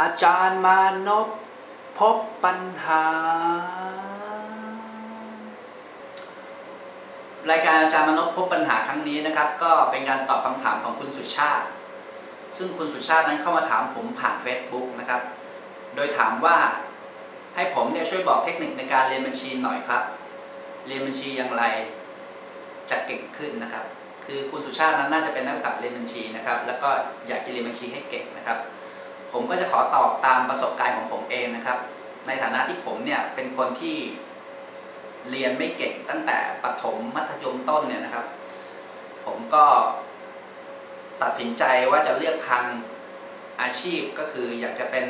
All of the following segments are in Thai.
อาจารย์มานพพบปัญหา รายการอาจารย์มานพพบปัญหาครั้งนี้นะครับ ก็เป็นการตอบคำถามของคุณสุชาติ ซึ่งคุณสุชาตินั้นเข้ามาถามผมผ่าน Facebook นะครับ โดยถามว่าให้ผมเนี่ยช่วยบอกเทคนิคในการเรียนบัญชีหน่อยครับ เรียนบัญชีอย่างไรจะเก่งขึ้นนะครับ คือคุณสุชาตินั้นน่าจะเป็นนักศึกษาเรียนบัญชีนะครับ แล้วก็อยากจะเรียนบัญชีให้เก่งนะครับ ผมก็จะขอตอบตามประสบการณ์ของผมเองนะครับ ในฐานะที่ผมเนี่ยเป็นคนที่เรียนไม่เก่งตั้งแต่ประถมมัธยมต้นเนี่ยนะครับ ผมก็ตัดสินใจว่าจะเลือกทางอาชีพก็คืออยากจะเป็น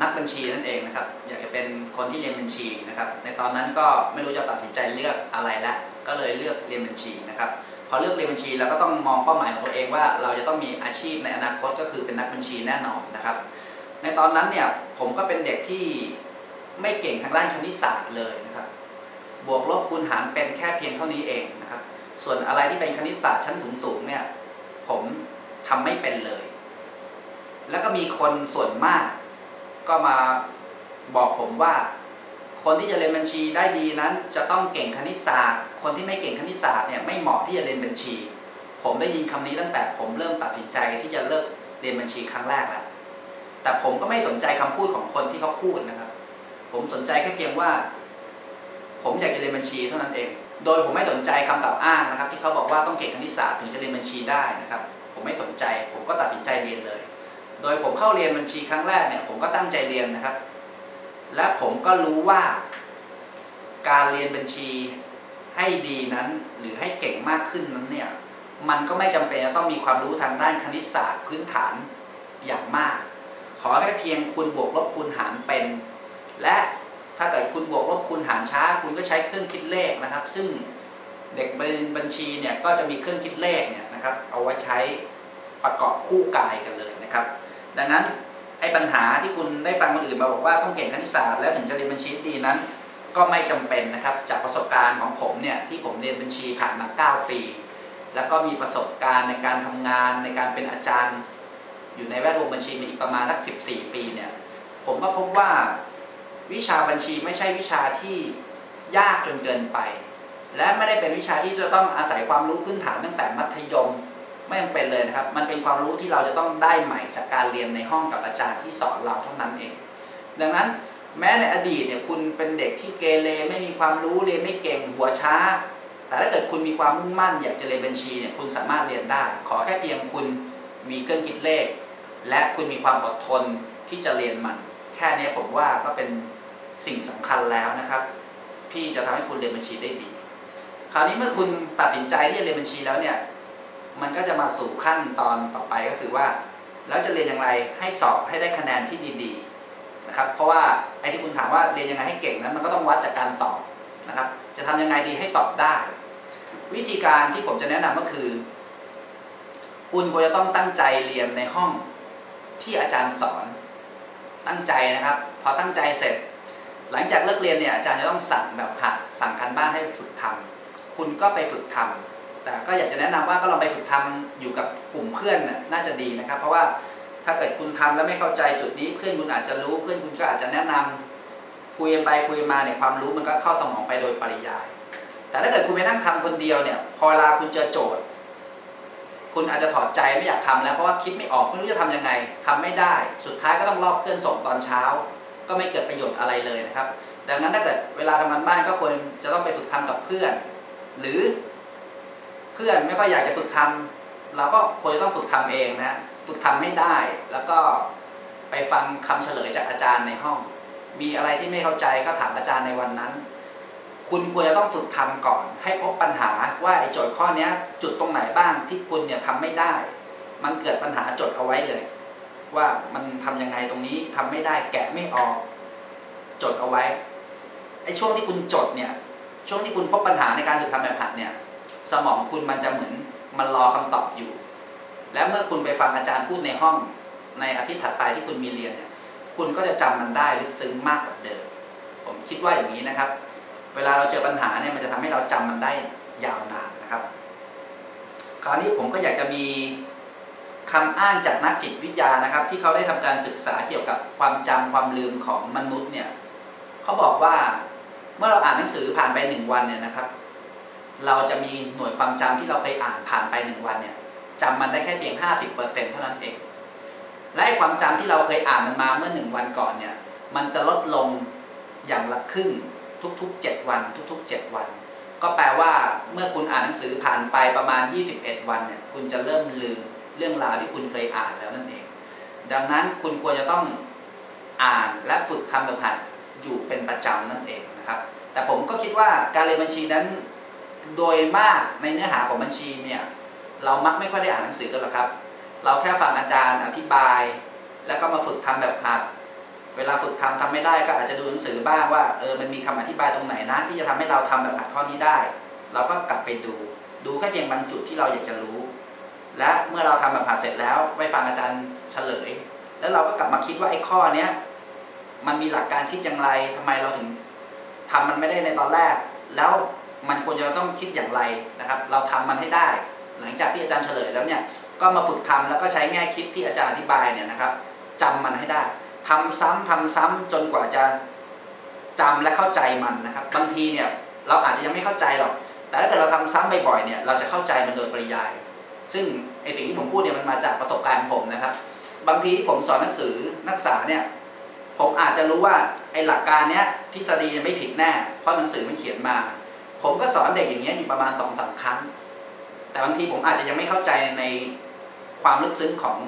นักบัญชีนั่นเองนะครับ อยากจะเป็นคนที่เรียนบัญชีนะครับ ในตอนนั้นก็ไม่รู้จะตัดสินใจเลือกอะไรแล้วก็เลยเลือกเรียนบัญชีนะครับ อเลือกเรียนบัญชีเราก็ต้องมองเป้าหมายของตัวเองว่าเราจะต้องมีอาชีพในอนาคตก็คือเป็นนักบัญชีแน่นอนนะครับ ในตอนนั้นเนี่ยผมก็เป็นเด็กที่ไม่เก่งทางด้านคณิตศาสตร์เลยนะครับ บวกลบคูณหารเป็นแค่เพียงเท่านี้เองนะครับ ส่วนอะไรที่เป็นคณิตศาสตร์ชั้นสูงๆเนี่ยผมทำไม่เป็นเลย แล้วก็มีคนส่วนมากก็มาบอกผมว่า คนที่จะเรียนบัญชีได้ดีนั้น จะต้องเก่งคณิตศาสตร์ คนที่ไม่เก่งคณิตศาสตร์เนี่ยไม่เหมาะที่จะเรียนบัญชี ผมได้ยินคำนี้ตั้งแต่ผมเริ่มตัดสินใจที่จะเลิกเรียนบัญชีครั้งแรกแล้วแต่ผมก็ไม่สนใจคำพูดของคนที่เขาพูดนะครับ ผมสนใจแค่เพียงว่า ผมอยากจะเรียนบัญชีเท่านั้นเอง โดยผมไม่สนใจคำกล่าวอ้างนะครับ ที่เขาบอกว่าต้องเก่งคณิตศาสตร์ถึงจะเรียนบัญชีได้นะครับ ผมไม่สนใจ ผมก็ตัดสินใจเรียนเลย โดยผมเข้าเรียนบัญชีครั้งแรกเนี่ย ผมก็ตั้งใจเรียนนะครับ และผมก็รู้ว่าการเรียนบัญชีให้ดีนั้น หรือให้เก่งมากขึ้นนั้นเนี่ยมันก็ไม่จำเป็นจะต้องมีความรู้ทางด้านคณิตศาสตร์พื้นฐานอย่างมาก ขอแค่เพียงคุณบวกลบคูณหารเป็น และถ้าเกิดคุณบวกลบคูณหารช้า คุณก็ใช้เครื่องคิดเลขนะครับ ซึ่งเด็กบัญชีเนี่ยก็จะมีเครื่องคิดเลขเนี่ยนะครับเอาไว้ใช้ประกอบคู่กายกันเลยนะครับ ดังนั้น ไอ้ปัญหาที่คุณได้ฟังคนอื่นมาบอกว่าต้องเก่งคณิตศาสตร์แล้วถึงจะเรียนบัญชีดีนั้น ก็ไม่จำเป็นนะครับจากประสบการณ์ของผมเนี่ยที่ผมเรียนบัญชีผ่านมา 9 ปี แล้วก็มีประสบการณ์ในการทำงานในการเป็นอาจารย์ อยู่ในแวดวงบัญชีมาอีกประมาณสัก14 ปีเนี่ยผมก็พบว่าวิชาบัญชีไม่ใช่วิชาที่ยากจนเกินไป และไม่ได้เป็นวิชาที่จะต้องอาศัยความรู้พื้นฐานตั้งแต่มัธยม ไม่จำเป็นเลยนะครับ มันเป็นความรู้ที่เราจะต้องได้ใหม่จากการเรียนในห้องกับอาจารย์ที่สอนเราเท่านั้นเอง ดังนั้นแม้ในอดีตเนี่ยคุณเป็นเด็กที่เกเรไม่มีความรู้เรียนไม่เก่งหัวช้า แต่ถ้าเกิดคุณมีความมุ่งมั่นอยากจะเรียนบัญชีเนี่ยคุณสามารถเรียนได้ ขอแค่เพียงคุณมีเครื่องคิดเลข และคุณมีความอดทนที่จะเรียนมัน แค่นี้ผมว่าก็เป็นสิ่งสำคัญแล้วนะครับพี่จะทำให้คุณเรียนบัญชีได้ดี คราวนี้เมื่อคุณตัดสินใจที่จะเรียนบัญชีแล้วเนี่ย มันก็จะมาสู่ขั้นตอนต่อไปก็คือว่า แล้วจะเรียนอย่างไรให้สอบให้ได้คะแนนที่ดีๆนะครับ เพราะว่าไอ้ที่คุณถามว่าเรียนยังไงให้เก่งนั้นมันก็ต้องวัดจากการสอบนะครับ จะทำยังไงดีให้สอบได้ วิธีการที่ผมจะแนะนำก็คือ คุณควรจะต้องตั้งใจเรียนในห้องที่อาจารย์สอน ตั้งใจนะครับ พอตั้งใจเสร็จ หลังจากเลิกเรียนเนี่ยอาจารย์จะต้องสั่งแบบหัดสั่งการบ้านให้ฝึกทำคุณก็ไปฝึกทำ แต่ก็อยากจะแนะนำว่าก็ลองไปฝึกทำอยู่กับกลุ่มเพื่อนน่าจะดีนะครับ เพราะว่าถ้าเกิดคุณทำแล้วไม่เข้าใจจุดนี้เพื่อนคุณอาจจะรู้เพื่อนคุณก็อาจจะแนะนำคุยไปคุยมาเนี่ยความรู้มันก็เข้าสมองไปโดยปริยาย แต่ถ้าเกิดคุณไปนั่งทำคนเดียวเนี่ย พอเวลาคุณเจอโจทย์ คุณอาจจะถอดใจไม่อยากทำแล้วเพราะว่าคิดไม่ออกไม่รู้จะทํำยังไงทำไม่ได้ สุดท้ายก็ต้องรอบเพื่อนส่งตอนเช้า ก็ไม่เกิดประโยชน์อะไรเลยนะครับ ดังนั้นถ้าเกิดเวลาทำงานบ้านก็ควรจะต้องไปฝึกทำกับเพื่อน หรือ เพื่อนไม่ค่อยอยากจะฝึกทำเราก็ควรจะต้องฝึกทำเองนะฝึกทำให้ได้ แล้วก็ไปฟังคำเฉลยจากอาจารย์ในห้อง มีอะไรที่ไม่เข้าใจก็ถามอาจารย์ในวันนั้น คุณควรจะต้องฝึกทำก่อน ให้พบปัญหาว่าไอ้โจทย์ข้อนี้จุดตรงไหนบ้างที่คุณเนี่ยทำไม่ได้ มันเกิดปัญหาจดเอาไว้เลย ว่ามันทำยังไงตรงนี้ทำไม่ได้แกะไม่ออกจดเอาไว้ไอ้ช่วงที่คุณจดเนี่ยช่วงที่คุณพบปัญหาในการฝึกทำแบบหัดเนี่ย สมองคุณมันจะเหมือนมันรอคำตอบอยู่ และเมื่อคุณไปฟังอาจารย์พูดในห้องในอาทิตย์ถัดไปที่คุณมีเรียนเนี่ยคุณก็จะจำมันได้ลึกซึ้งมากกว่าเดิม ผมคิดว่าอย่างนี้นะครับ เวลาเราเจอปัญหาเนี่ยมันจะทำให้เราจำมันได้ยาวนานนะครับ คราวนี้ผมก็อยากจะมีคำอ้างจากนักจิตวิทยานะครับ ที่เขาได้ทำการศึกษาเกี่ยวกับความจำความลืมของมนุษย์เนี่ยเขาบอกว่าเมื่อเราอ่านหนังสือผ่านไปหนึ่งวันเนี่ยนะครับ เราจะมีหน่วยความจำที่เราเคยอ่านผ่านไปหนึ่งวันเนี่ยจำมันได้แค่เพียง 50%เท่านั้นเอง และความจำที่เราเคยอ่านมันมาเมื่อหนึ่งวันก่อนเนี่ยมันจะลดลงอย่างละครึ่งทุกๆ 7 วัน ทุกๆ 7 วัน ก็แปลว่าเมื่อคุณอ่านหนังสือผ่านไปประมาณ 21 วันเนี่ยคุณจะเริ่มลืมเรื่องราวที่คุณเคยอ่านแล้วนั่นเอง ดังนั้นคุณควรจะต้องอ่านและฝึกทำแบบหัดอยู่เป็นประจำนั่นเองนะครับ แต่ผมก็คิดว่าการเรียนบัญชีนั้น โดยมากในเนื้อหาของบัญชีเนี่ยเรามักไม่ค่อยได้อ่านหนังสือกันหรอกครับ เราแค่ฟังอาจารย์อธิบาย แล้วก็มาฝึกทำแบบหัด เวลาฝึกทำทำไม่ได้ก็อาจจะดูหนังสือบ้างว่าเออมันมีคำอธิบายตรงไหนนะ ที่จะทำให้เราทำแบบหัดข้อนี้ได้ เราก็กลับไปดู ดูแค่เพียงบางจุดที่เราอยากจะรู้ และเมื่อเราทำแบบหัดเสร็จแล้วไปฟังอาจารย์เฉลย แล้วเราก็กลับมาคิดว่าไอ้ข้อเนี้ยมันมีหลักการคิดอย่างไรทำไมเราถึงทำมันไม่ได้ในตอนแรก แล้ว มันควรจะต้องคิดอย่างไรนะครับ เราทำมันให้ได้ หลังจากที่อาจารย์เฉลยแล้วเนี่ยก็มาฝึกทำแล้วก็ใช้แง่คิดที่อาจารย์อธิบายเนี่ยนะครับจำมันให้ได้ทำซ้ำทำซ้ำจนกว่าจะจำและเข้าใจมันนะครับ บางทีเนี่ยเราอาจจะยังไม่เข้าใจหรอกแต่ถ้าเกิดเราทำซ้ำบ่อยๆเนี่ยเราจะเข้าใจมันโดยปริยาย ซึ่งไอสิ่งที่ผมพูดเนี่ยมันมาจากประสบการณ์ผมนะครับ บางทีที่ผมสอนหนังสือนักศึกษาเนี่ยผมอาจจะรู้ว่าไอหลักการเนี้ยทฤษฎีไม่ผิดแน่เพราะหนังสือมันเขียนมา ผมก็สอนเด็กอย่างเงี้ยอยู่ประมาณสองสามครั้ง แต่บางทีผมอาจจะยังไม่เข้าใจในความลึกซึ้งของ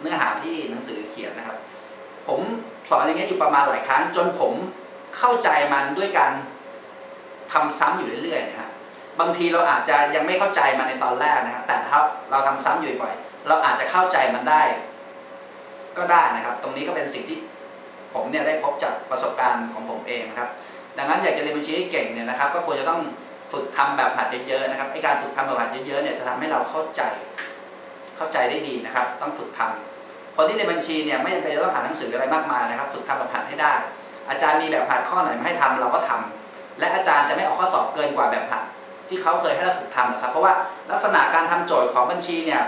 เนื้อหาที่หนังสือเขียนนะครับ ผมสอนอย่างเงี้ยอยู่ประมาณหลายครั้ง จนผมเข้าใจมันด้วยการทำซ้ำอยู่เรื่อยๆนะฮะบบางทีเราอาจจะยังไม่เข้าใจมันในตอนแรกนะฮะแต่ถ้าเราทำซ้ำอยู่บ่อย เราอาจจะเข้าใจมันได้ ก็ได้นะครับ ตรงนี้ก็เป็นสิ่งที่ผมเนี่ยได้พบจากประสบการณ์ของผมเองนะครับ ดังนั้นอยากจะเรียนบัญชีให้เก่งเนี่ยนะครับ ก็ควรจะต้องฝึกทำแบบหัดเยอะๆนะครับไอการฝึกทำแบบหัดเยอะๆเนี่ยจะทำให้เราเข้าใจเข้าใจได้ดีนะครับ ต้องฝึกทำคนที่เรียนบัญชีเนี่ยไม่จำเป็นต้องอ่านหนังสืออะไรมากมายนะครับ ฝึกทำแบบหัดให้ได้ อาจารย์มีแบบหัดข้อไหนมาให้ทำเราก็ทำและอาจารย์จะไม่ออกข้อสอบเกินกว่าแบบหัดที่เขาเคยให้เราฝึกทำนะครับ เพราะว่าลักษณะการทำโจทย์ของบัญชีเนี่ย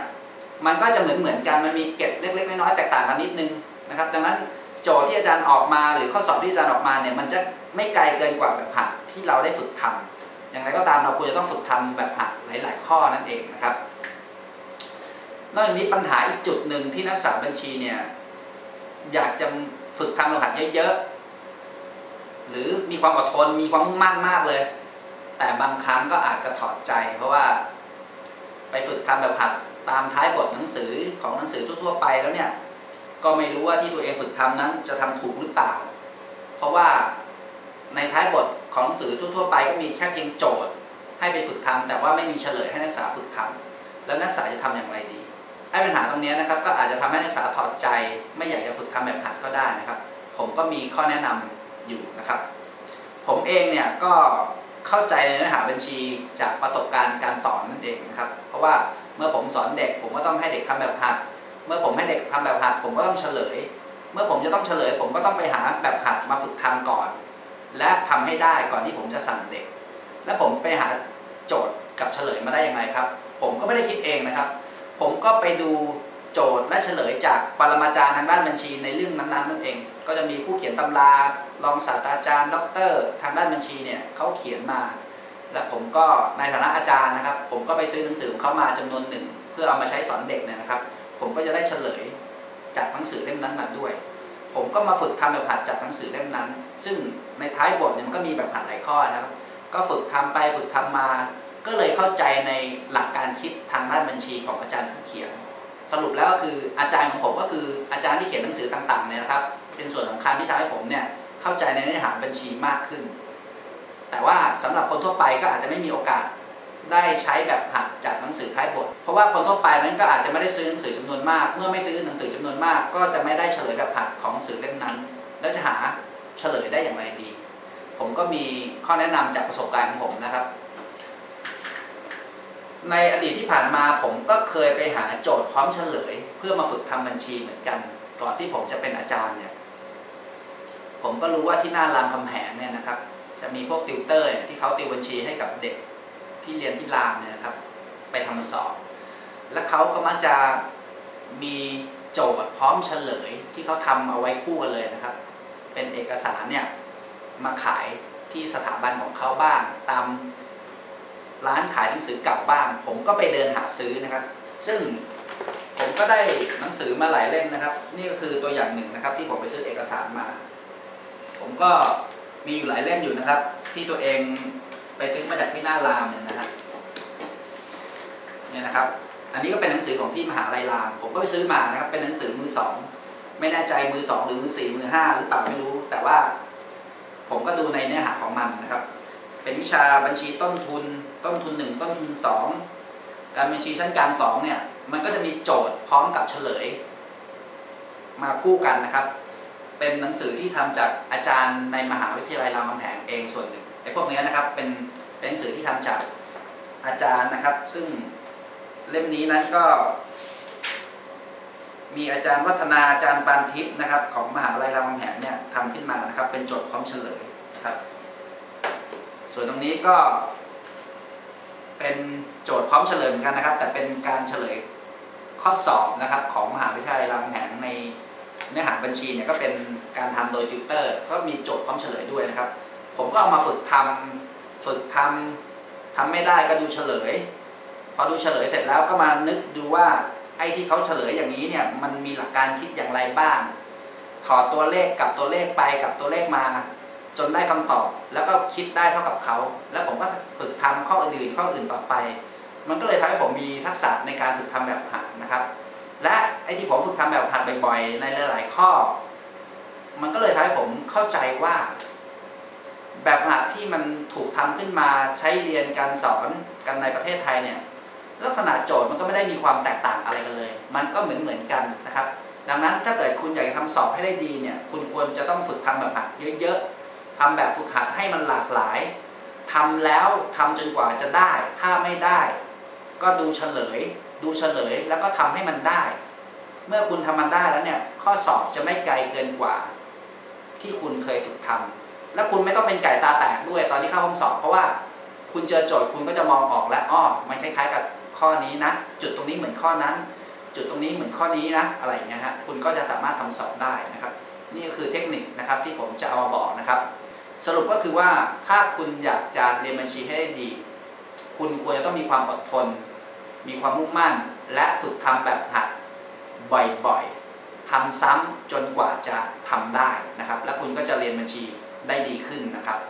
มันก็จะเหมือนเหมือนกันมันมีเกร็ดเล็ก ๆ น้อยๆแตกต่างกันนิดนึงนะครับ ดังนั้นโจทย์ที่อาจารย์ออกมาหรือข้อสอบที่อาจารย์ออกมาเนี่ยมันจะ ไม่ไกลเกินกว่าแบบหัดที่เราได้ฝึกทำอย่างไรก็ตามเราควรจะต้องฝึกทำแบบหัดหลาย ๆ ข้อนั่นเองนะครับ นอกจากนี้ปัญหาอีกจุดหนึ่งที่นักศึกษาบัญชีเนี่ยอยากจะฝึกทำแบบหัดเยอะๆ หรือมีความอดทนมีความมุ่งมั่นมากเลย แต่บางครั้งก็อาจจะถอดใจ เพราะว่า ไปฝึกทำแบบหัดตามท้ายบทหนังสือของหนังสือทั่วๆไปแล้วเนี่ย ก็ไม่รู้ว่าที่ตัวเองฝึกทำนั้นจะทำถูกหรือเปล่า เพราะว่า ในท้ายบทของหนังสือทั่วๆไปก็มีแค่เพียงโจทย์ ให้ไปฝึกทำแต่ว่าไม่มีเฉลยให้นักศึกษาฝึกทำแล้วนักศึกษาจะทำอย่างไรดีไอ้ปัญหาตรงนี้นะครับก็อาจจะทำให้นักศึกษาถอดใจ ไม่อยากจะฝึกทำแบบหัดก็ได้นะครับ ผมก็มีข้อแนะนำอยู่นะครับ ผมเองเนี่ยก็เข้าใจในเนื้อหาบัญชีจากประสบการณ์การสอนนั่นเองนะครับ เพราะว่าเมื่อผมสอนเด็ก ผมก็ต้องให้เด็กทำแบบหัด เมื่อผมให้เด็กทำแบบหัด ผมก็ต้องเฉลย เมื่อผมจะต้องเฉลย ผมก็ต้องไปหาแบบหัดมาฝึกทำก่อน และทำให้ได้ก่อนที่ผมจะสั่งเด็ก และผมไปหาโจทย์กับเฉลยมาได้ยังไงครับ ผมก็ไม่ได้คิดเองนะครับ ผมก็ไปดูโจทย์และเฉลยจากปรมาจารย์ทางด้านบัญชีในเรื่องนั้นๆนั่นเอง ก็จะมีผู้เขียนตำรารองศาสตราจารย์ด็อกเตอร์ทางด้านบัญชีเนี่ยเขาเขียนมา และผมก็ในฐานะอาจารย์นะครับ ผมก็ไปซื้อหนังสือของเขามาจำนวนหนึ่ง เพื่อเอามาใช้สอนเด็กเนี่ยนะครับ ผมก็จะได้เฉลยจากหนังสือเล่มนั้นมาด้วย ผมก็มาฝึกทำแบบหัดจากหนังสือเล่มนั้น ซึ่งในท้ายบทเนี่ยมันก็มีแบบหัดหลายข้อนะครับ ก็ฝึกทำไปฝึกทำมา ก็เลยเข้าใจในหลักการคิดทางด้านบัญชีของอาจารย์ผู้เขียน สรุปแล้วก็คืออาจารย์ของผมก็คืออาจารย์ที่เขียนหนังสือต่างๆเนี่ยนะครับ เป็นส่วนสำคัญที่ทำให้ผมเนี่ยเข้าใจในเนื้อหาบัญชีมากขึ้น แต่ว่าสำหรับคนทั่วไปก็อาจจะไม่มีโอกาส ได้ใช้แบบหัดจากหนังสือท้ายบท เพราะว่าคนทั่วไปนั้นก็อาจจะไม่ได้ซื้อหนังสือจำนวนมาก เมื่อไม่ซื้อหนังสือจำนวนมาก ก็จะไม่ได้เฉลยแบบหัดของหนังสือเล่มนั้น แล้วจะหาเฉลยได้อย่างไรดี ผมก็มีข้อแนะนำจากประสบการณ์ของผมนะครับ ในอดีตที่ผ่านมาผมก็เคยไปหาโจทย์พร้อมเฉลย เพื่อมาฝึกทำบัญชีเหมือนกัน ก่อนที่ผมจะเป็นอาจารย์เนี่ยผมก็รู้ว่าที่หน้ารามคำแหงเนี่ยนะครับ จะมีพวกติวเตอร์ที่เขาติวบัญชีให้กับเด็ก ที่เรียนที่รามเนี่ยครับ ไปทำสอบ แล้วเขาก็มักจะมีโจทย์พร้อมเฉลยที่เขาทำเอาไว้คู่กันเลยนะครับ เป็นเอกสารเนี่ยมาขายที่สถาบันของเขาบ้าง ตามร้านขายหนังสือเก่าบ้าง ผมก็ไปเดินหาซื้อนะครับ ซึ่งผมก็ได้หนังสือมาหลายเล่มนะครับ นี่ก็คือตัวอย่างหนึ่งนะครับ ที่ผมไปซื้อเอกสารมา ผมก็มีอยู่หลายเล่มอยู่นะครับ ที่ตัวเอง ไปซื้อมาจากที่หน้ารามเนี่ยนะฮะเนี่ยนะครับ อันนี้ก็เป็นหนังสือของที่มหาลัยราม ผมก็ไปซื้อมานะครับ เป็นหนังสือมือสองไม่แน่ใจมือสองหรือมือสี่มือห้าหรือเปล่าไม่รู้ แต่ว่า ผมก็ดูในเนื้อหาของมันนะครับ เป็นวิชาบัญชีต้นทุน ต้นทุนหนึ่งต้นทุนสองการบัญชีชั้นกลางสองเนี่ย มันก็จะมีโจทย์พร้อมกับเฉลย มาคู่กันนะครับ เป็นหนังสือที่ทำจากอาจารย์ในมหาวิทยาลัยรามคำแหงเองส่วนหนึ่ง ไอ้พวกนี้นะครับเป็นเป็นหนังสือที่ทำจากอาจารย์นะครับ ซึ่งเล่มนี้นั้นก็ มีอาจารย์วัฒนาอาจารย์ปานทิพย์นะครับ ของมหาลัยรามคำแหงเนี่ยทำขึ้นมานะครับ เป็นโจทย์พร้อมเฉลยนะครับ ส่วนตรงนี้ก็ เป็นโจทย์พร้อมเฉลยเหมือนกันนะครับ แต่เป็นการเฉลยข้อสอบนะครับของมหาวิทยาลัยรามคำแหงในเนื้อหาบัญชีเนี่ยก็เป็นการทำโดยติวเตอร์ก็มีโจทย์พร้อมเฉลยด้วยนะครับ ผมก็เอามาฝึกทำฝึกทำทำไม่ได้ก็ดูเฉลย พอดูเฉลยเสร็จแล้วก็มานึกดูว่าไอ้ที่เขาเฉลยอย่างนี้เนี่ยมันมีหลักการคิดอย่างไรบ้าง ถอดตัวเลขกับตัวเลขไปกับตัวเลขมา จนได้คำตอบ แล้วก็คิดได้เท่ากับเขา แล้วผมก็ฝึกทำข้ออื่นข้ออื่นต่อไป มันก็เลยทำให้ผมมีทักษะในการฝึกทำแบบหัดนะครับ และไอ้ที่ผมฝึกทำแบบหัดบ่อยๆในหลาย ๆ ข้อ มันก็เลยทำให้ผมเข้าใจว่า แบบฝึกหัดที่มันถูกทำขึ้นมาใช้เรียนการสอนกันในประเทศไทยเนี่ยลักษณะโจทย์มันก็ไม่ได้มีความแตกต่างอะไรกันเลย มันก็เหมือนเหมือนกันนะครับ ดังนั้นถ้าเกิดคุณอยากจะทำสอบให้ได้ดีเนี่ยคุณควรจะต้องฝึกทำแบบหัดเยอะๆทำแบบฝึกหัดให้มันหลากหลายทำแล้วทำจนกว่าจะได้ ถ้าไม่ได้ ก็ดูเฉลย ดูเฉลยแล้วก็ทำให้มันได้ เมื่อคุณทำมันได้แล้วเนี่ยข้อสอบจะไม่ไกลเกินกว่า ที่คุณเคยฝึกทำ และคุณไม่ต้องเป็นไก่ตาแตกด้วยตอนที่เข้าห้องสอบเพราะว่าคุณเจอโจทย์คุณก็จะมองออกแล้วอ้อมันคล้าย ๆ กับข้อนี้นะ จุดตรงนี้เหมือนข้อนั้น จุดตรงนี้เหมือนข้อนี้นะอะไรอย่างเงี้ยฮะคุณก็จะสามารถทำสอบได้นะครับ นี่ก็คือเทคนิคนะครับที่ผมจะเอามาบอกนะครับ สรุปก็คือว่าถ้าคุณอยากจะเรียนบัญชีให้ดี คุณควรจะต้องมีความอดทน มีความมุ่งมั่น และฝึกทำแบบฝึกหัดบ่อยๆทำซ้ำจนกว่าจะทำได้นะครับ แล้วคุณก็จะเรียนบัญชี ได้ดีขึ้นนะครับ